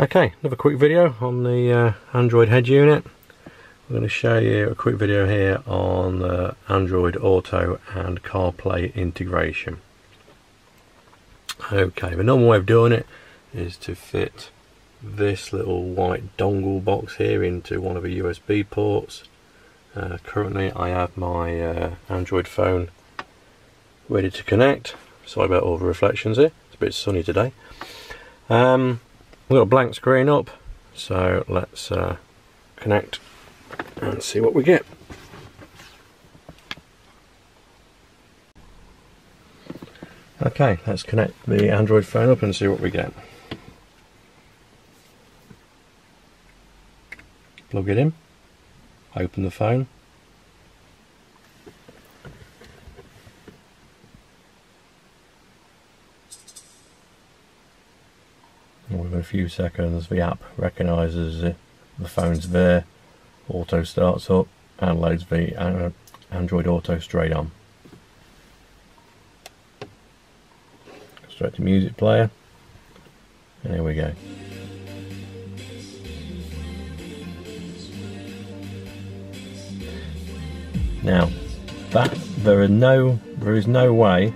Okay, another quick video on the uh, Android head unit. I'm going to show you a quick video here on uh, Android Auto and CarPlay integration. Okay, the normal way of doing it is to fit this little white dongle box here into one of the USB ports. Uh, currently I have my uh, Android phone ready to connect. Sorry about all the reflections here, it's a bit sunny today. Um, we've got a blank screen up, so let's uh, connect and see what we get. Okay, let's connect the Android phone up and see what we get. Plug it in, open the phone. Within a few seconds the app recognises the phone's there, auto starts up and loads the uh, Android Auto straight on. Straight to music player. And here we go. Now, that there are no there is no way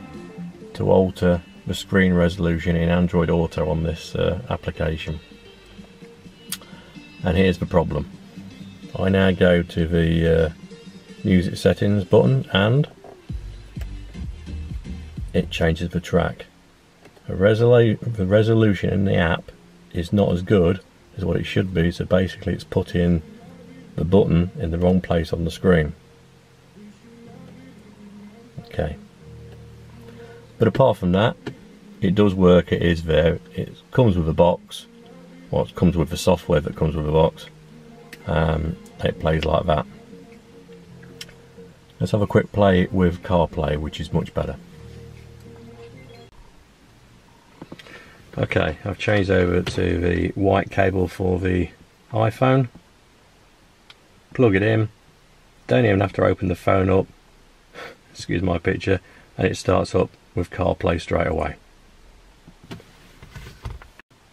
to alter the screen resolution in Android Auto on this uh, application. And here's the problem. I now go to the uh, music settings button and it changes the track. The, resolu the resolution in the app is not as good as what it should be, so basically it's putting the button in the wrong place on the screen. Okay. But apart from that, it does work, it is there, it comes with a box, well it comes with the software that comes with the box, um, it plays like that. Let's have a quick play with CarPlay, which is much better. Okay, I've changed over to the white cable for the iPhone. Plug it in. Don't even have to open the phone up. Excuse my picture. And it starts up with CarPlay straight away.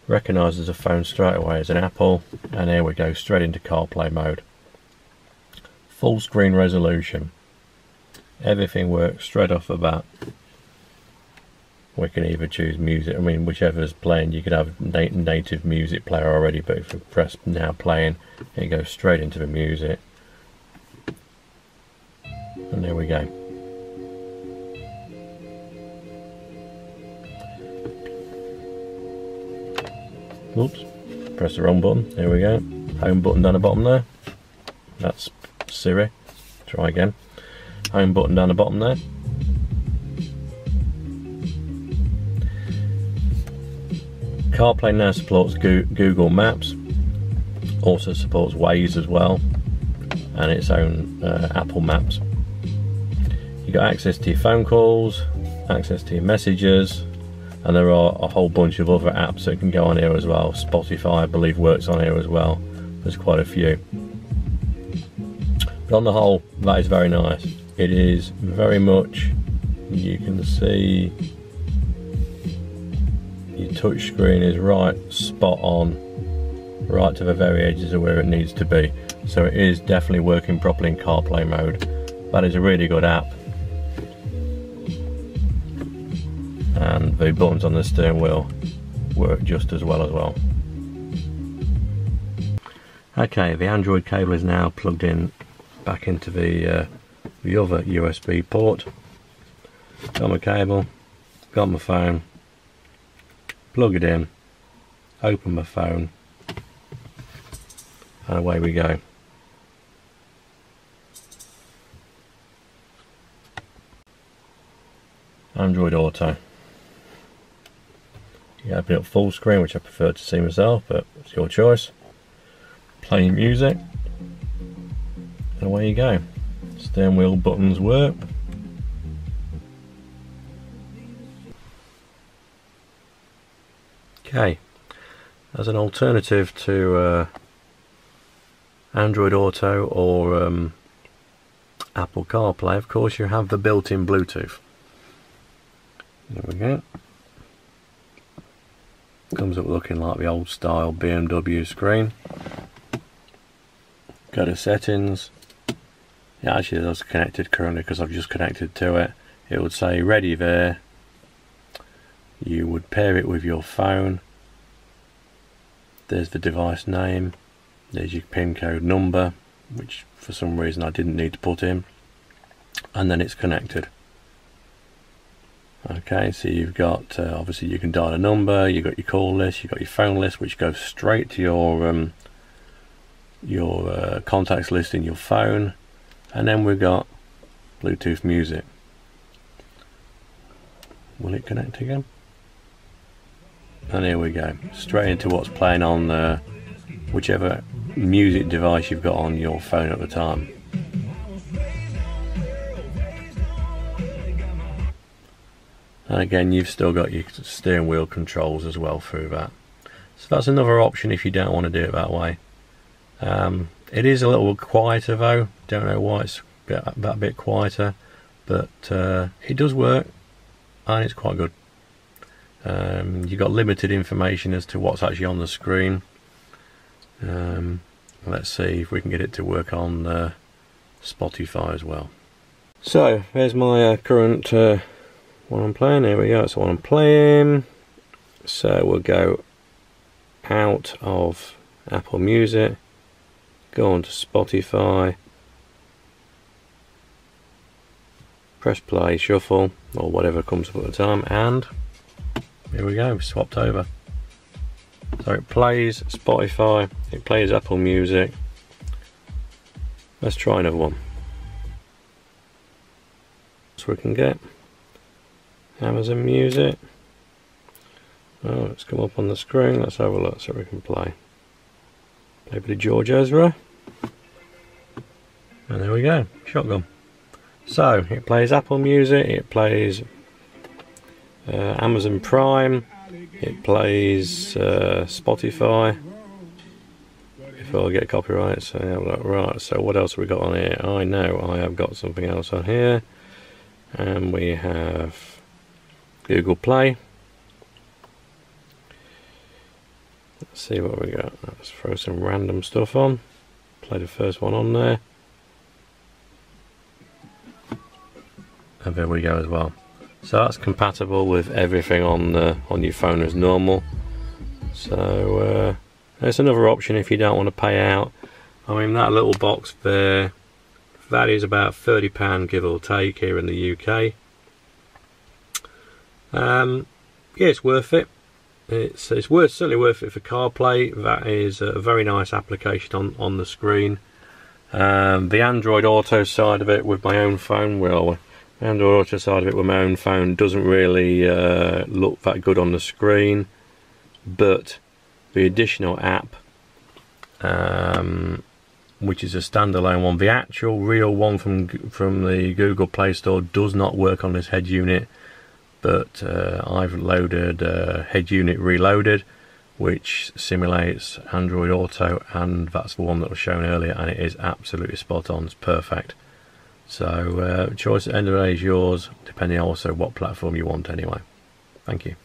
Recognises a phone straight away as an Apple. And here we go, straight into CarPlay mode. Full screen resolution. Everything works straight off the bat we can either choose music I mean whichever's playing you could have nat native music player already but if you press now playing it goes straight into the music and there we go oops. Press the wrong button. There we go. Home button down the bottom there. That's Siri. Try again. Home button down the bottom there. CarPlay now supports Google Maps, also supports Waze as well, and its own uh, Apple Maps. You got access to your phone calls, access to your messages, and there are a whole bunch of other apps that can go on here as well. Spotify, I believe, works on here as well. There's quite a few. But on the whole, that is very nice. It is very much, you can see your touch screen is right spot on right to the very edges of where it needs to be so it is definitely working properly in CarPlay mode that is a really good app and the buttons on the steering wheel work just as well as well okay the Android cable is now plugged in back into the uh, the other USB port got my cable got my phone plug it in, open my phone, and away we go. Android Auto. You open up full screen, which I prefer to see myself, but it's your choice. Play music, and away you go. Steering wheel buttons work. Okay, as an alternative to uh, Android Auto or um, Apple CarPlay, of course, you have the built-in Bluetooth. There we go. Comes up looking like the old style BMW screen. Go to settings. Yeah actually that's connected currently because I've just connected to it. It would say ready there. You would pair it with your phone. There's the device name. There's your pin code number which for some reason I didn't need to put in. And then it's connected okay so you've got uh, obviously you can dial a number you've got your call list you've got your phone list which goes straight to your um, your uh, contacts list in your phone. And then we've got Bluetooth music. Will it connect again? And here we go. Straight into what's playing on uh, whichever music device you've got on your phone at the time and again you've still got your steering wheel controls as well through that. So that's another option if you don't want to do it that way. Um, it is a little quieter though. Don't know why it's that bit, bit quieter but uh, it does work and it's quite good. Um, you've got limited information as to what's actually on the screen. Um, let's see if we can get it to work on uh, Spotify as well. So there's my uh, current what I'm playing. Here we go. That's what I'm playing. So we'll go out of Apple Music, go on to Spotify, press play, shuffle, or whatever comes up at the time, and here we go, swapped over. So it plays Spotify, it plays Apple Music. Let's try another one. So we can get. Amazon Music. Oh, it's come up on the screen. Let's have a look so we can play. Play a bit of George Ezra. And there we go, shotgun. So, it plays Apple Music, it plays uh, Amazon Prime, it plays uh, Spotify. If I get copyright, so yeah, right, so what else have we got on here? I know I have got something else on here. And we have Google Play. Let's see what we got. Let's throw some random stuff on. Play the first one on there. And there we go as well. So that's compatible with everything on the on your phone as normal. So uh, there's another option if you don't want to pay out. I mean that little box there, that is about £30 give or take here in the UK. Um, yeah, it's worth it. It's it's worth certainly worth it for CarPlay. That is a very nice application on on the screen. Um, the Android Auto side of it with my own phone, well, Android Auto side of it with my own phone doesn't really uh, look that good on the screen, but the additional app, um, which is a standalone one, the actual real one from from the Google Play Store does not work on this head unit but uh, I've loaded uh, head unit reloaded which simulates Android Auto and that's the one that was shown earlier and it is absolutely spot on, it's perfect. So uh, choice at the end of the day is yours depending also what platform you want anyway. Thank you.